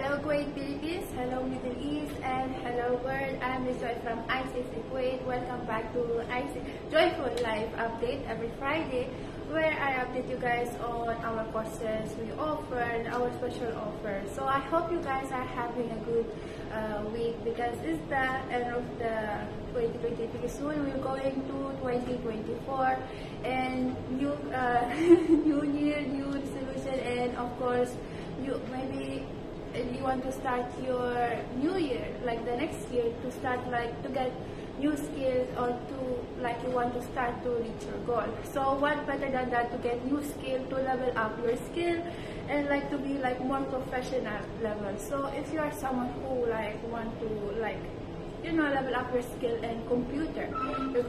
Hello Kuwait Philippines, hello Middle East, and hello world. I'm Joy from ICSA Kuwait. Welcome back to ICSA Joyful Live Update every Friday where I update you guys on our courses we offer and our special offers. So I hope you guys are having a good uh, week because it's the end of the 2023 soon. We're going to 2024 and new uh, new year, new resolution, and of course you maybe you want to start your new year, like the next year, to start like to get new skills or to like you want to start to reach your goal. So what better than that to get new skill to level up your skill and like to be like more professional level. So if you are someone who like want to like you know, level up your skill in computer,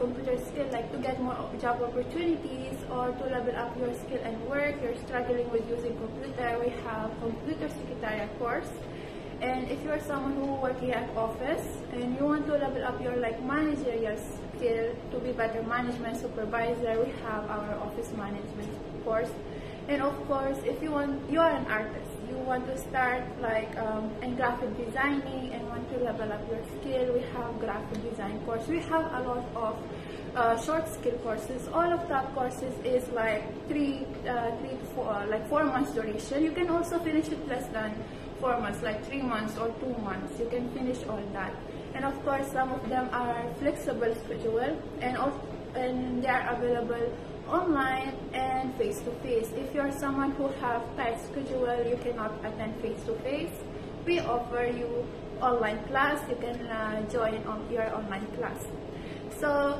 computer skill, like to get more job opportunities or to level up your skill and work, you're struggling with using computer, we have computer secretarial course. And if you're someone who working at office and you want to level up your like managerial skill to be better management supervisor, we have our office management course. And of course, if you want, you are an artist you want to start like um, in graphic designing and want to level up your skill, we have graphic design course. We have a lot of uh, short skill courses. All of that courses is like three, uh, three to four, like four months duration. You can also finish it less than four months, like three months or two months. You can finish all that. And of course, some of them are flexible schedule and also, and they are available online and face-to-face. -face. If you're someone who have tight schedule, you cannot attend face-to-face, -face, we offer you online class. You can uh, join on your online class. So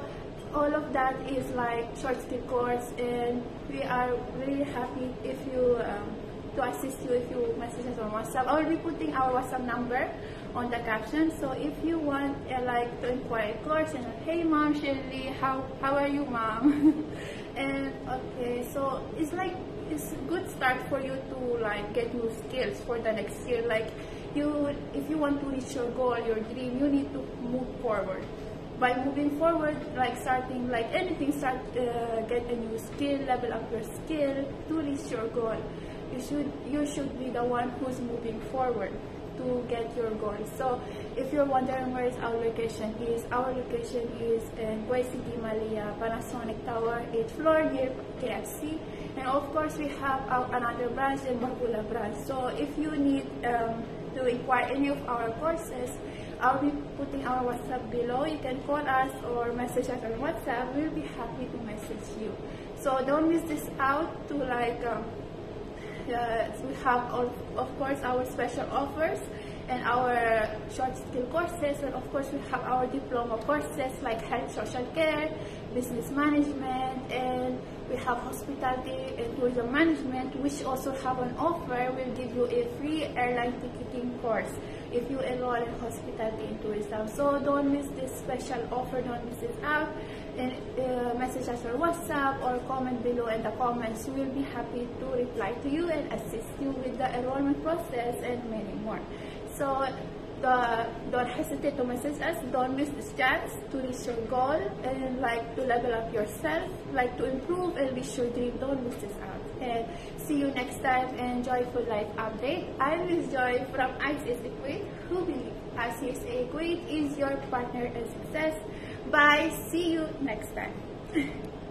all of that is like short skill course and we are really happy if you um, to assist you if you message us on WhatsApp. I will be putting our WhatsApp number on the caption. So if you want uh, like to inquire course and hey mom Shirley, how how are you mom? and okay so it's like it's a good start for you to like get new skills for the next year. Like you if you want to reach your goal your dream you need to move forward. By moving forward like starting like anything start uh, get a new skill level up your skill to reach your goal. You should you should be the one who's moving forward to get your goals. So if you're wondering where is our location is, our location is in Kuwait City, Malia, Panasonic Tower, 8th floor near KFC. And of course, we have our, another branch in Mahboula branch. So if you need um, to inquire any of our courses, I'll be putting our WhatsApp below. You can call us or message us on WhatsApp. We'll be happy to message you. So don't miss this out to like um, Uh, we have, of, of course, our special offers and our short skill courses and of course we have our diploma courses like health social care business management and we have hospitality and tourism management which also have an offer we'll give you a free airline ticketing course if you enroll in hospitality in tourism so don't miss this special offer don't miss it out and uh, message us on WhatsApp or comment below in the comments. We will be happy to reply to you and assist you with the enrollment process and many more. So don't hesitate to message us. Don't miss this chance to reach your goal and like to level up yourself, like to improve and reach your dream. Don't miss this out. And see you next time in Joyful Live Update. I'm Miss Joy from ICS Kuwait, who believe ICSA Kuwait is your partner in success. Bye. See you next time.